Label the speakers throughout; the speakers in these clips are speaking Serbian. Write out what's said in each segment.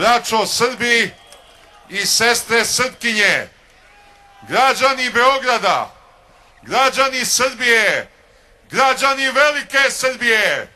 Speaker 1: braćo Srbi i sestre Srpkinje, građani Beograda, građani Srbije, građani velike Srbije,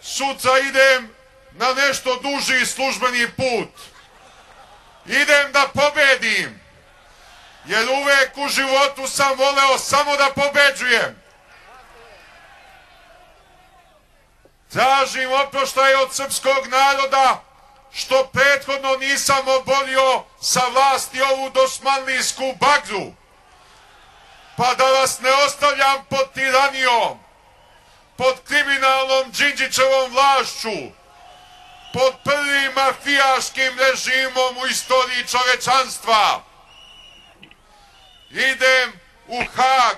Speaker 1: sutra idem na nešto duži službeni put. Idem da pobedim, jer uvek u životu sam voleo samo da pobeđujem. Tražim oproštaj od srpskog naroda što prethodno nisam obolio sa vlasti ovu dosmanlijsku bagru, pa da vas ne ostavljam pod tiranijom, pod kriminalnom Đinđićevom vlašću, pod prvim mafijaškim režimom u istoriji čovečanstva. Idem u Hag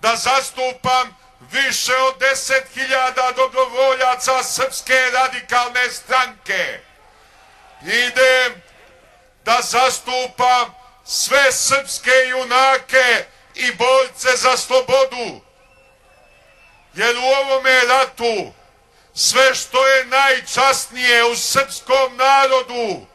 Speaker 1: da zastupam više od deset hiljada dobrovoljaca Srpske radikalne stranke. Idem da zastupam sve srpske junake i borce za slobodu. Jer u ovome ratu sve što je najčasnije u srpskom narodu,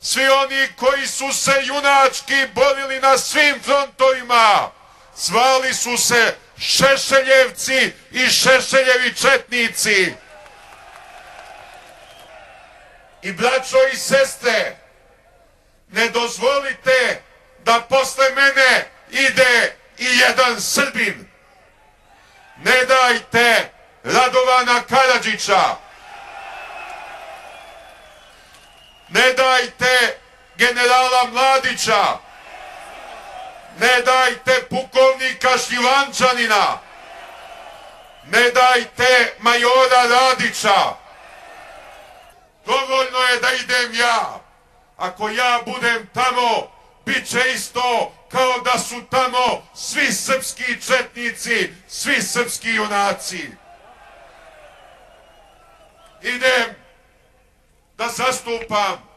Speaker 1: svi oni koji su se junački borili na svim frontovima, zvali su se Šešeljevci i Šešeljevi četnici. I braćo i sestre, ne dozvolite da posle mene ide i jedan Srbin. Ne dajte Radovana Karadžića. Ne dajte generala Mladića. Ne dajte pukovnika Šljivančanina. Ne dajte majora Radića. Dovoljno je da idem ja. Ako ja budem tamo, bit će isto kao da su tamo svi srpski četnici, svi srpski junaci. Idem da zastupam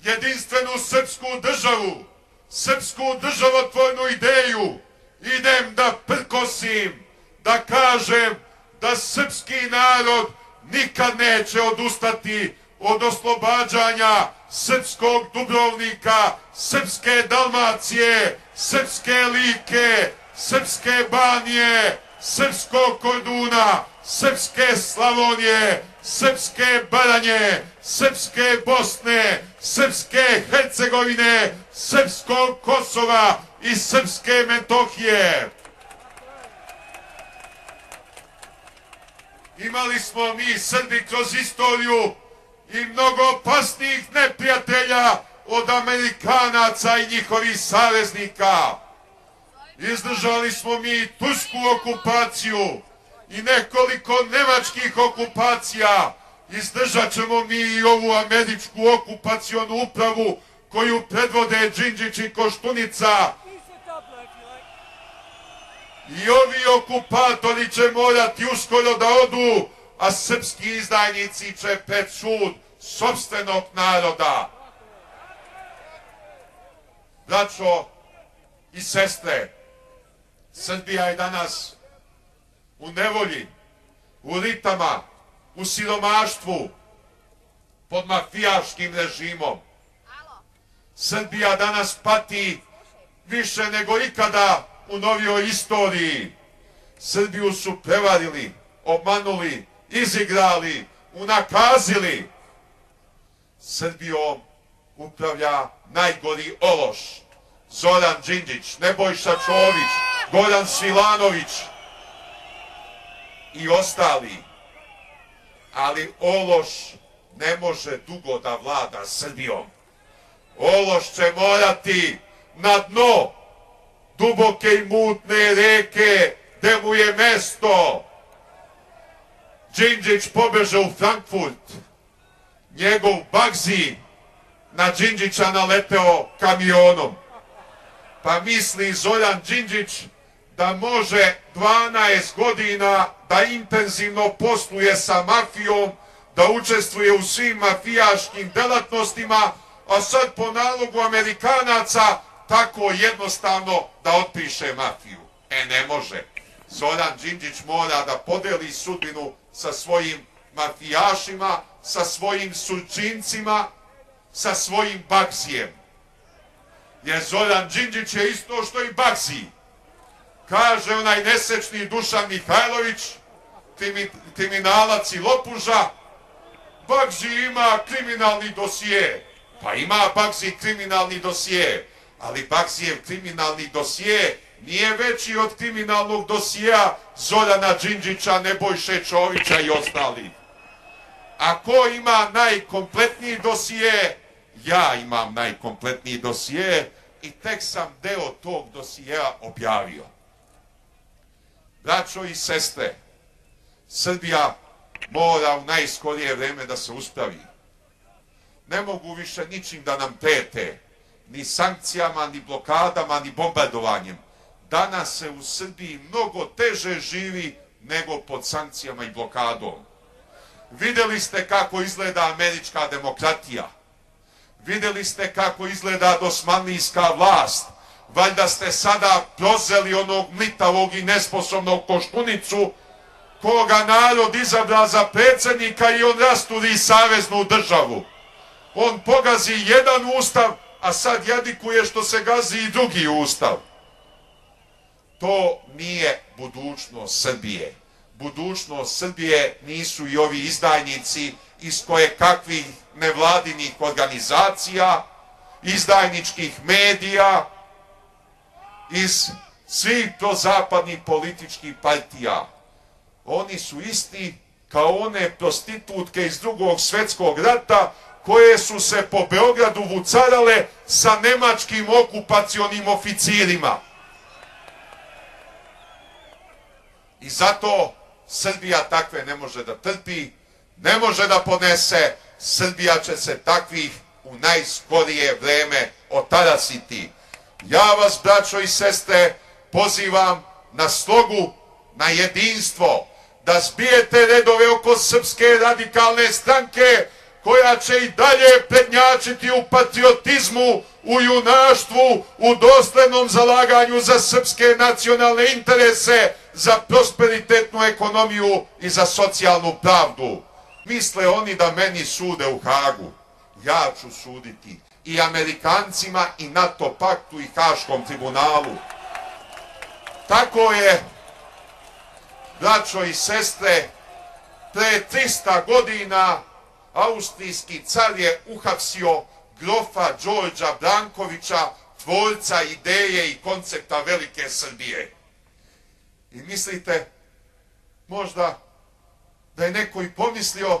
Speaker 1: jedinstvenu srpsku državu, srpsku državotvornu ideju. Idem da prkosim, da kažem da srpski narod nikad neće odustati od oslobađanja srpskog Dubrovnika, srpske Dalmacije, srpske Like, srpske Banije, srpskog Korduna, srpske Slavonije, srpske Baranje, srpske Bosne, srpske Hercegovine, srpskog Kosova i srpske Metohije. Imali smo mi Srbi kroz istoriju i mnogo opasnijih neprijatelja od Amerikanaca i njihovih saveznika. Izdržali smo mi tursku okupaciju i nekoliko nemačkih okupacija. Izdržat ćemo mi i ovu američku okupacionu upravu koju predvode Đinđić i Koštunica. I ovi okupatori će morati uskoro da odu, a srpski izdajnici će pred sud sobstvenog naroda. Braćo i sestre, Srbija je danas u nevolji, u ritama, u siromaštvu, pod mafijaškim režimom. Srbija danas pati više nego ikada u novijoj istoriji. Srbiju su prevarili, obmanuli, izigrali, unakazili. Srbijom upravlja najgori ološ. Zoran Đinđić, Nebojša Čović, Goran Svilanović i ostali. Ali ološ ne može dugo da vlada Srbijom. Ološ će morati na dno duboke i mutne reke gde mu je mesto. Đinđić pobeže u Frankfurt. Njegov Bagzi na Đinđića naleteo kamionom. Pa misli Zoran Đinđić da može 12 godina da intenzivno posluje sa mafijom, da učestvuje u svim mafijaškim delatnostima, a sad po nalogu Amerikanaca tako jednostavno da otpiše mafiju. E ne može. Zoran Đinđić mora da podeli sudbinu sa svojim mafijašima, sa svojim sučincima, sa svojim baksijem. Jer Zoran Đinđić je isto što i baksi. Kaže onaj nesečni Dušan Mihajlović, kriminalac i lopuža, Bagzi ima kriminalni dosije. Pa ima Bagzi kriminalni dosije, ali Bagzijev kriminalni dosije nije veći od kriminalnog dosija Zorana Đinđića, Nebojše Čovića i ostali. A ko ima najkompletniji dosije? Ja imam najkompletniji dosije i tek sam deo tog dosija objavio. Braćo i sestre, Srbija mora u najskorije vreme da se uspravi. Ne mogu više ničim da nam prete, ni sankcijama, ni blokadama, ni bombardovanjem. Danas se u Srbiji mnogo teže živi nego pod sankcijama i blokadom. Videli ste kako izgleda američka demokratija. Videli ste kako izgleda dosmanlijska vlast. Valjda ste sada prozeli onog mlitavog i nesposobnog koštunicu koga narod izabra za predsednika i on rasturi saveznu državu. On pogazi jedan ustav, a sad jadikuje što se gazi i drugi ustav. To nije budućnost Srbije. Budućnost Srbije nisu i ovi izdajnici iz koje kakvih nevladinih organizacija, izdajničkih medija, iz svih prozapadnih političkih partija oni su isti kao one prostitutke iz drugog svetskog rata koje su se po Beogradu vucarale sa nemačkim okupacionim oficirima. I zato Srbija takve ne može da trpi, ne može da podnese, Srbija će se takvih u najskorije vreme otarasiti. Ja vas, braćo i sestre, pozivam na slogu, na jedinstvo, da zbijete redove oko Srpske radikalne stranke, koja će i dalje prednjačiti u patriotizmu, u junaštvu, u doslednom zalaganju za srpske nacionalne interese, za prosperitetnu ekonomiju i za socijalnu pravdu. Misle oni da meni sude u Hagu. Ja ću suditi i Amerikancima i NATO paktu i Haškom tribunalu. Tako je braćo i sestre, pre 300 godina austrijski car je uhapsio grofa Đorđa Brankovića, tvorca ideje i koncepta Velike Srbije. I mislite, možda da je neko i pomislio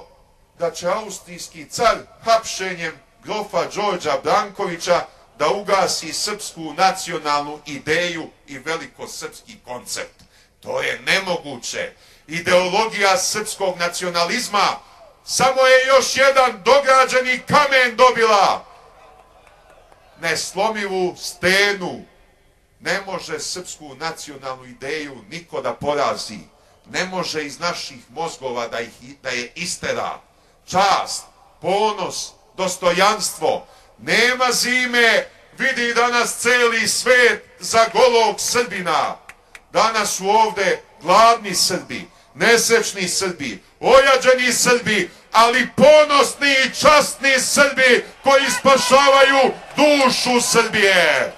Speaker 1: da će austrijski car hapšenjem grofa Đorđa Brankovića da ugasi srpsku nacionalnu ideju i velikosrpski koncept. To je nemoguće. Ideologija srpskog nacionalizma samo je još jedan dograđeni kamen dobila. Neslomivu stenu. Ne može srpsku nacionalnu ideju niko da porazi. Ne može iz naših mozgova da, ih, da je istera. Čast, ponos, dostojanstvo. Nema zime, vidi danas celi svet za golog Srbina. Danas su ovde gladni Srbi, nesečni Srbi, ojađeni Srbi, ali ponosni i častni Srbi koji spašavaju dušu Srbije.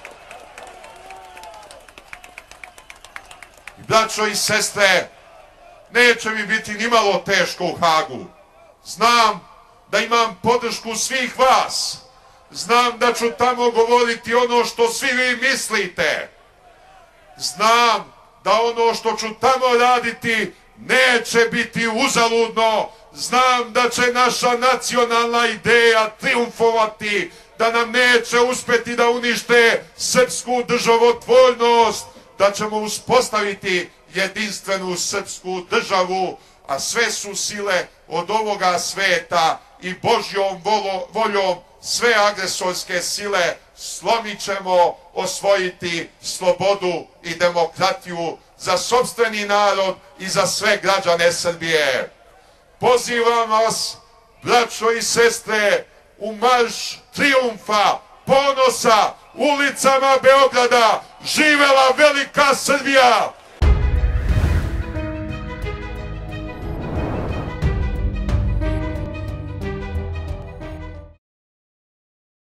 Speaker 1: Braćo i sestre, neće mi biti ni malo teško u Hagu. Znam da imam podršku svih vas. Znam da ću tamo govoriti ono što svi vi mislite. Znam da ono što ću tamo raditi neće biti uzaludno. Znam da će naša nacionalna ideja triumfovati, da nam neće uspeti da unište srpsku državotvornost, da ćemo uspostaviti jedinstvenu srpsku državu, a sve su sile od ovoga sveta i Božjom voljom sve agresorske sile slomit ćemo osvojiti slobodu i demokratiju za sobstveni narod i za sve građane Srbije. Pozivam vas, braćo i sestre, u marš triumfa, ponosa, ulicama Beograda, živela velika Srbija!